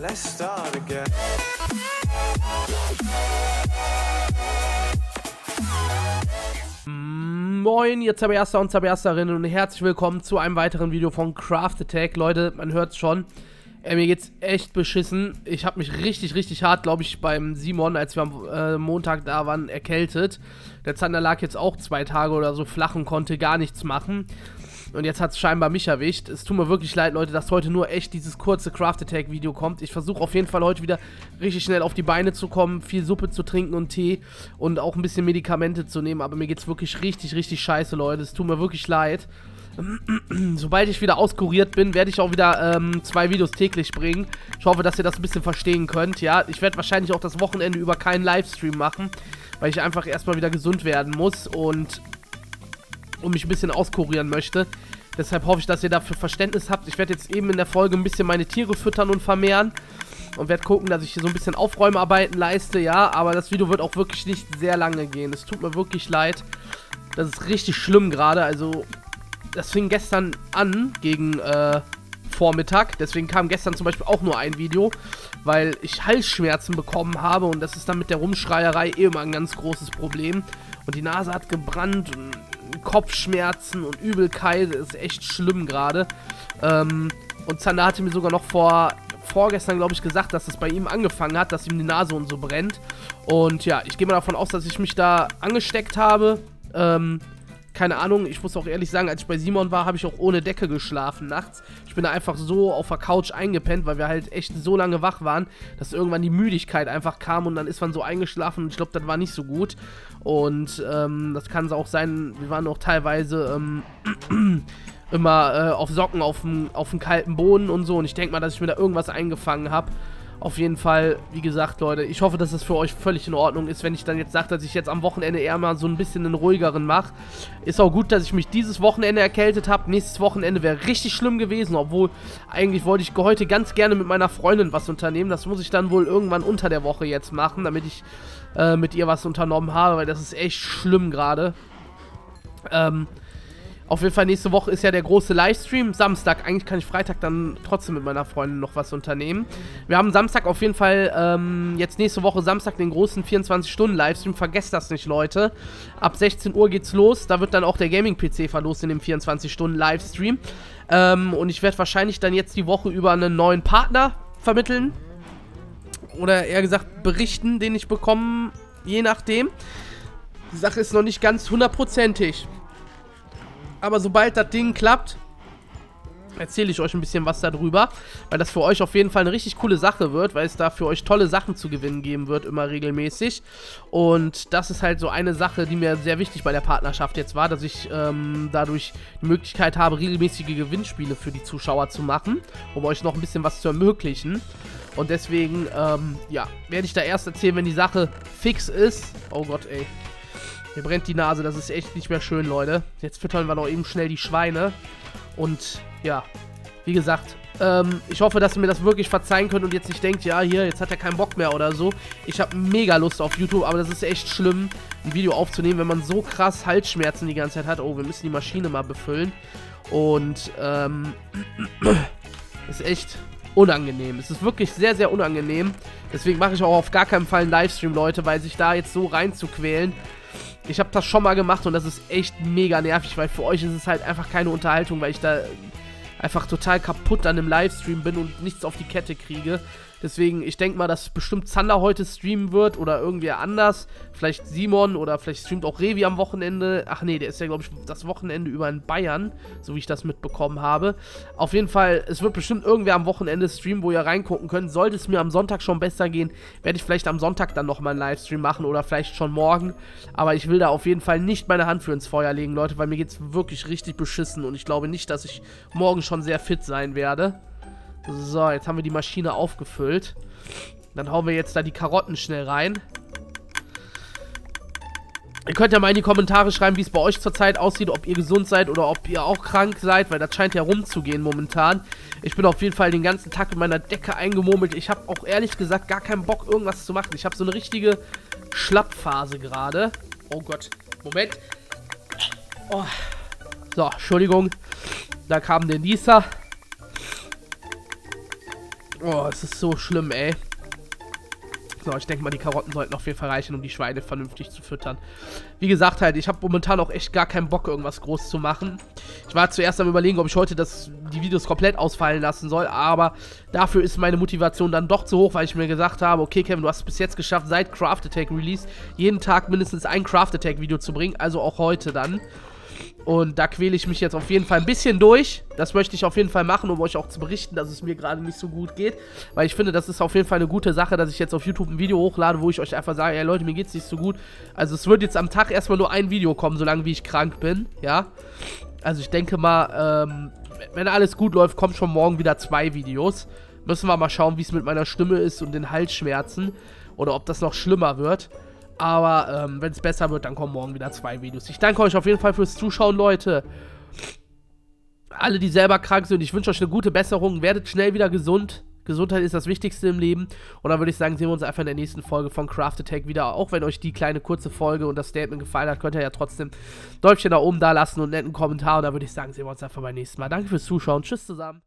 Let's start again. Moin, ihr Zaberster und Zabersterinnen und herzlich willkommen zu einem weiteren Video von Craft Attack. Leute, man hört schon, äh, mir geht's echt beschissen. Ich habe mich richtig, richtig hart, glaube ich, beim Simon, als wir am äh, Montag da waren, erkältet. Der Zander lag jetzt auch zwei Tage oder so flach und konnte gar nichts machen. Und jetzt hat es scheinbar mich erwischt. Es tut mir wirklich leid, Leute, dass heute nur echt dieses kurze Craft Attack Video kommt. Ich versuche auf jeden Fall heute wieder richtig schnell auf die Beine zu kommen, viel Suppe zu trinken und Tee und auch ein bisschen Medikamente zu nehmen. Aber mir geht es wirklich richtig, richtig scheiße, Leute. Es tut mir wirklich leid. Sobald ich wieder auskuriert bin, werde ich auch wieder ähm, zwei Videos täglich bringen. Ich hoffe, dass ihr das ein bisschen verstehen könnt. Ja, ich werde wahrscheinlich auch das Wochenende über keinen Livestream machen, weil ich einfach erstmal wieder gesund werden muss und und mich ein bisschen auskurieren möchte. Deshalb hoffe ich, dass ihr dafür Verständnis habt. Ich werde jetzt eben in der Folge ein bisschen meine Tiere füttern und vermehren. Und werde gucken, dass ich hier so ein bisschen Aufräumarbeiten leiste, ja. Aber das Video wird auch wirklich nicht sehr lange gehen. Es tut mir wirklich leid. Das ist richtig schlimm gerade. Also, das fing gestern an, gegen äh, Vormittag. Deswegen kam gestern zum Beispiel auch nur ein Video, weil ich Halsschmerzen bekommen habe. Und das ist dann mit der Rumschreierei eh immer ein ganz großes Problem. Und die Nase hat gebrannt und Kopfschmerzen und Übelkeit. Das ist echt schlimm gerade. Ähm, und Zander hatte mir sogar noch vor vorgestern, glaube ich, gesagt, dass es bei ihm angefangen hat, dass ihm die Nase und so brennt. Und ja, ich gehe mal davon aus, dass ich mich da angesteckt habe. Ähm, keine Ahnung, ich muss auch ehrlich sagen, als ich bei Simon war, habe ich auch ohne Decke geschlafen nachts. Ich bin da einfach so auf der Couch eingepennt, weil wir halt echt so lange wach waren, dass irgendwann die Müdigkeit einfach kam und dann ist man so eingeschlafen und ich glaube, das war nicht so gut. Und ähm, das kann auch sein, wir waren auch teilweise ähm, immer äh, auf Socken auf dem kalten Boden und so und ich denke mal, dass ich mir da irgendwas eingefangen habe. Auf jeden Fall, wie gesagt, Leute, ich hoffe, dass es für euch völlig in Ordnung ist, wenn ich dann jetzt sage, dass ich jetzt am Wochenende eher mal so ein bisschen einen ruhigeren mache. Ist auch gut, dass ich mich dieses Wochenende erkältet habe. Nächstes Wochenende wäre richtig schlimm gewesen, obwohl eigentlich wollte ich heute ganz gerne mit meiner Freundin was unternehmen. Das muss ich dann wohl irgendwann unter der Woche jetzt machen, damit ich äh, mit ihr was unternommen habe, weil das ist echt schlimm gerade. Ähm, auf jeden Fall nächste Woche ist ja der große Livestream. Samstag. Eigentlich kann ich Freitag dann trotzdem mit meiner Freundin noch was unternehmen. Wir haben Samstag auf jeden Fall ähm, jetzt nächste Woche Samstag den großen 24-Stunden-Livestream. Vergesst das nicht, Leute. Ab 16 Uhr geht's los. Da wird dann auch der Gaming-PC verlost in dem 24-Stunden-Livestream. Ähm, und ich werde wahrscheinlich dann jetzt die Woche über einen neuen Partner vermitteln. Oder eher gesagt berichten, den ich bekomme, je nachdem. Die Sache ist noch nicht ganz hundertprozentig. Aber sobald das Ding klappt, erzähle ich euch ein bisschen was darüber, weil das für euch auf jeden Fall eine richtig coole Sache wird, weil es da für euch tolle Sachen zu gewinnen geben wird, immer regelmäßig. Und das ist halt so eine Sache, die mir sehr wichtig bei der Partnerschaft jetzt war, dass ich ähm, dadurch die Möglichkeit habe, regelmäßige Gewinnspiele für die Zuschauer zu machen, um euch noch ein bisschen was zu ermöglichen. Und deswegen, ähm, ja, werde ich da erst erzählen, wenn die Sache fix ist. Oh Gott, ey. Mir brennt die Nase, das ist echt nicht mehr schön, Leute. Jetzt füttern wir noch eben schnell die Schweine. Und ja, wie gesagt, ähm, ich hoffe, dass ihr mir das wirklich verzeihen könnt und jetzt nicht denkt, ja, hier, jetzt hat er keinen Bock mehr oder so. Ich habe mega Lust auf YouTube, aber das ist echt schlimm, ein Video aufzunehmen, wenn man so krass Halsschmerzen die ganze Zeit hat. Oh, wir müssen die Maschine mal befüllen. Und, ähm, ist echt unangenehm. Es ist wirklich sehr, sehr unangenehm. Deswegen mache ich auch auf gar keinen Fall einen Livestream, Leute, weil sich da jetzt so reinzuquälen, ich habe das schon mal gemacht und das ist echt mega nervig, weil für euch ist es halt einfach keine Unterhaltung, weil ich da einfach total kaputt an einem Livestream bin und nichts auf die Kette kriege. Deswegen, ich denke mal, dass bestimmt Zander heute streamen wird oder irgendwer anders. Vielleicht Simon oder vielleicht streamt auch Revi am Wochenende. Ach nee, der ist ja, glaube ich, das Wochenende über in Bayern, so wie ich das mitbekommen habe. Auf jeden Fall, es wird bestimmt irgendwer am Wochenende streamen, wo ihr reingucken könnt. Sollte es mir am Sonntag schon besser gehen, werde ich vielleicht am Sonntag dann nochmal einen Livestream machen oder vielleicht schon morgen. Aber ich will da auf jeden Fall nicht meine Hand für ins Feuer legen, Leute, weil mir geht es wirklich richtig beschissen und ich glaube nicht, dass ich morgen schon sehr fit sein werde. So, jetzt haben wir die Maschine aufgefüllt. Dann hauen wir jetzt da die Karotten schnell rein. Ihr könnt ja mal in die Kommentare schreiben, wie es bei euch zurzeit aussieht, ob ihr gesund seid oder ob ihr auch krank seid, weil das scheint ja rumzugehen momentan. Ich bin auf jeden Fall den ganzen Tag in meiner Decke eingemurmelt. Ich habe auch ehrlich gesagt gar keinen Bock, irgendwas zu machen. Ich habe so eine richtige Schlappphase gerade. Oh Gott. Moment. Oh. So, Entschuldigung. Da kam der Lisa. Oh, es ist so schlimm, ey. So, ich denke mal, die Karotten sollten auf jeden Fall reichen, um die Schweine vernünftig zu füttern. Wie gesagt halt, ich habe momentan auch echt gar keinen Bock, irgendwas groß zu machen. Ich war zuerst am überlegen, ob ich heute das, die Videos komplett ausfallen lassen soll, aber dafür ist meine Motivation dann doch zu hoch, weil ich mir gesagt habe, okay Kevin, du hast es bis jetzt geschafft, seit Craft Attack Release, jeden Tag mindestens ein Craft Attack Video zu bringen, also auch heute dann. Und da quäle ich mich jetzt auf jeden Fall ein bisschen durch. Das möchte ich auf jeden Fall machen, um euch auch zu berichten, dass es mir gerade nicht so gut geht. Weil ich finde, das ist auf jeden Fall eine gute Sache, dass ich jetzt auf YouTube ein Video hochlade, wo ich euch einfach sage, ja Leute, mir geht's nicht so gut. Also es wird jetzt am Tag erstmal nur ein Video kommen, solange wie ich krank bin, ja. Also ich denke mal, ähm, wenn alles gut läuft, kommen schon morgen wieder zwei Videos. Müssen wir mal schauen, wie es mit meiner Stimme ist und den Halsschmerzen. Oder ob das noch schlimmer wird. Aber ähm, wenn es besser wird, dann kommen morgen wieder zwei Videos. Ich danke euch auf jeden Fall fürs Zuschauen, Leute. Alle, die selber krank sind, ich wünsche euch eine gute Besserung. Werdet schnell wieder gesund. Gesundheit ist das Wichtigste im Leben. Und dann würde ich sagen, sehen wir uns einfach in der nächsten Folge von Craft Attack wieder. Auch wenn euch die kleine kurze Folge und das Statement gefallen hat, könnt ihr ja trotzdem Däumchen da oben da lassen und einen netten Kommentar. Und dann würde ich sagen, sehen wir uns einfach beim nächsten Mal. Danke fürs Zuschauen. Tschüss zusammen.